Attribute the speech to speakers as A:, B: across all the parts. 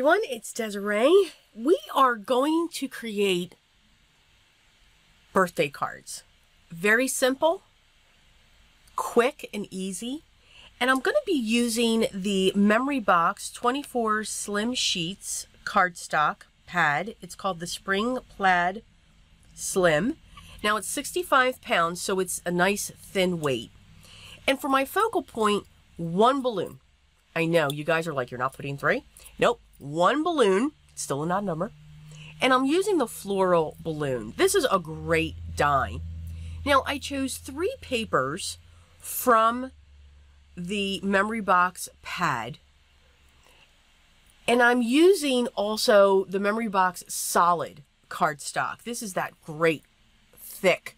A: everyone, it's Desiree. We are going to create birthday cards. Very simple, quick and easy. And I'm going to be using the Memory Box 24 Slim Sheets cardstock pad. It's called the Spring Plaid Slim. Now it's 65 pounds, so it's a nice thin weight. And for my focal point, one balloon. I know you guys are like, you're not putting three? Nope, one balloon, still an odd number. And I'm using the floral balloon. This is a great die. Now, I chose three papers from the memory box pad. And I'm using also the memory box solid cardstock. This is that great thick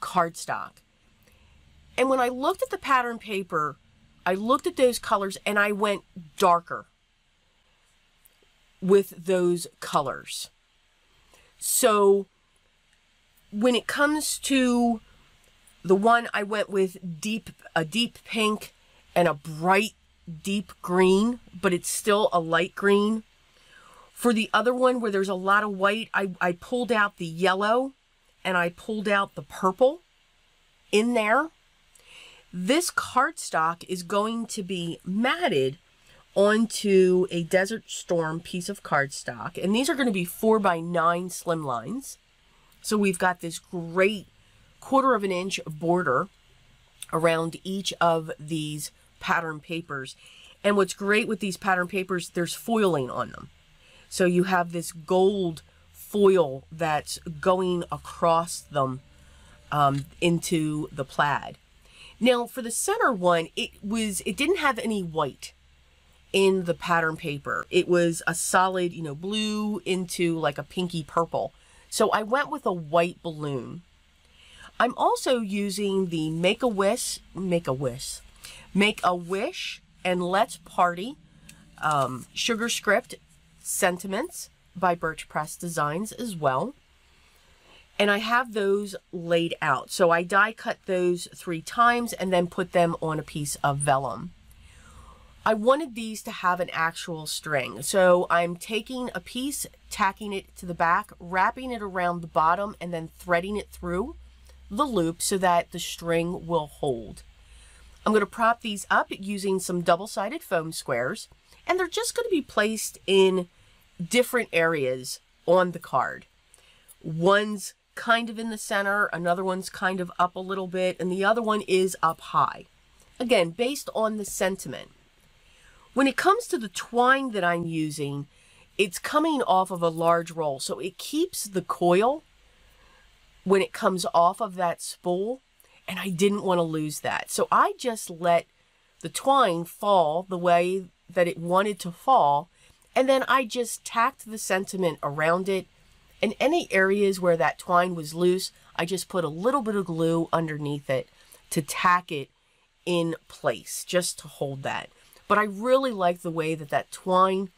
A: cardstock. And when I looked at the pattern paper, I looked at those colors and I went darker with those colors. So when it comes to the one I went with deep a deep pink and a bright deep green, but it's still a light green. For the other one where there's a lot of white, I, I pulled out the yellow and I pulled out the purple in there. This cardstock is going to be matted onto a Desert Storm piece of cardstock. And these are going to be 4 by 9 slim lines. So we've got this great quarter of an inch border around each of these pattern papers. And what's great with these pattern papers, there's foiling on them. So you have this gold foil that's going across them um, into the plaid. Now for the center one, it was it didn't have any white in the pattern paper. It was a solid, you know, blue into like a pinky purple. So I went with a white balloon. I'm also using the Make a Wish, Make a Wish, Make a Wish and Let's Party um, Sugar Script Sentiments by Birch Press Designs as well. And I have those laid out. So I die cut those three times and then put them on a piece of vellum. I wanted these to have an actual string. So I'm taking a piece, tacking it to the back, wrapping it around the bottom, and then threading it through the loop so that the string will hold. I'm going to prop these up using some double-sided foam squares, and they're just going to be placed in different areas on the card. One's kind of in the center, another one's kind of up a little bit, and the other one is up high. Again, based on the sentiment. When it comes to the twine that I'm using, it's coming off of a large roll. So it keeps the coil when it comes off of that spool. And I didn't want to lose that. So I just let the twine fall the way that it wanted to fall. And then I just tacked the sentiment around it. In any areas where that twine was loose, I just put a little bit of glue underneath it to tack it in place, just to hold that. But I really like the way that that twine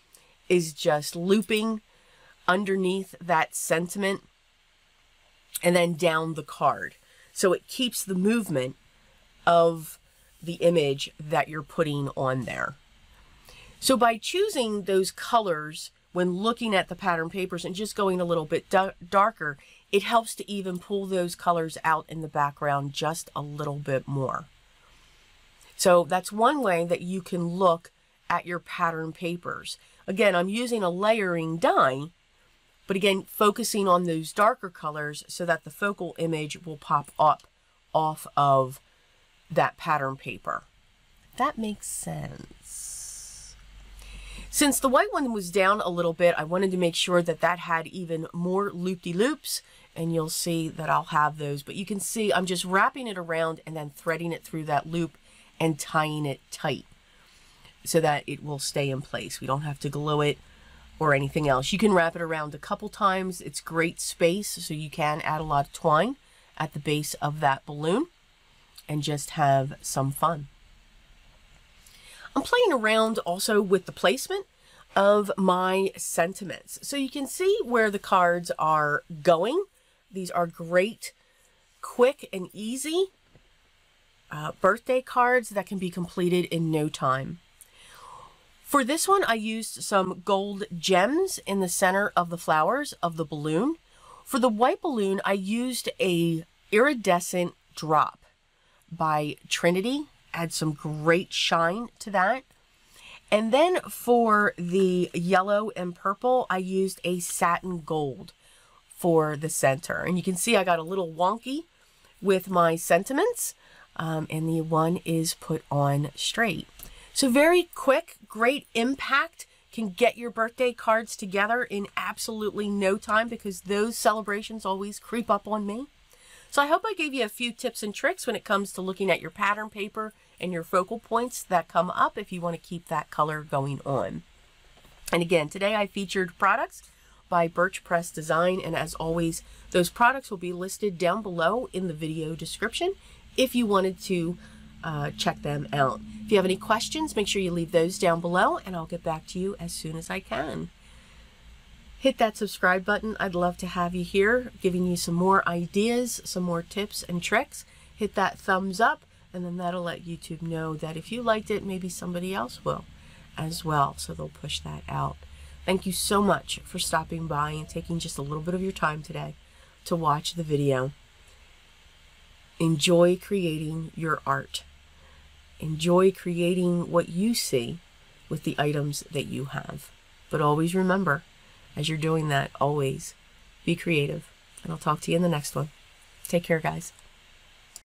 A: is just looping underneath that sentiment and then down the card. So it keeps the movement of the image that you're putting on there. So by choosing those colors when looking at the pattern papers and just going a little bit darker, it helps to even pull those colors out in the background just a little bit more. So that's one way that you can look at your pattern papers. Again, I'm using a layering die, but again, focusing on those darker colors so that the focal image will pop up off of that pattern paper. That makes sense. Since the white one was down a little bit, I wanted to make sure that that had even more loop-de-loops, and you'll see that I'll have those. But you can see I'm just wrapping it around and then threading it through that loop and tying it tight so that it will stay in place. We don't have to glue it or anything else. You can wrap it around a couple times. It's great space, so you can add a lot of twine at the base of that balloon and just have some fun. I'm playing around also with the placement of my sentiments. So you can see where the cards are going. These are great, quick and easy uh, birthday cards that can be completed in no time. For this one, I used some gold gems in the center of the flowers of the balloon. For the white balloon, I used a iridescent drop by Trinity. Add some great shine to that. And then for the yellow and purple, I used a satin gold for the center. And you can see I got a little wonky with my sentiments. Um, and the one is put on straight. So very quick, great impact can get your birthday cards together in absolutely no time because those celebrations always creep up on me. So I hope I gave you a few tips and tricks when it comes to looking at your pattern paper and your focal points that come up if you want to keep that color going on. And again, today I featured products by Birch Press Design, and as always, those products will be listed down below in the video description if you wanted to uh, check them out. If you have any questions, make sure you leave those down below and I'll get back to you as soon as I can. Hit that subscribe button. I'd love to have you here, giving you some more ideas, some more tips and tricks. Hit that thumbs up, and then that'll let YouTube know that if you liked it, maybe somebody else will as well. So they'll push that out. Thank you so much for stopping by and taking just a little bit of your time today to watch the video. Enjoy creating your art. Enjoy creating what you see with the items that you have. But always remember, as you're doing that, always be creative. And I'll talk to you in the next one. Take care, guys.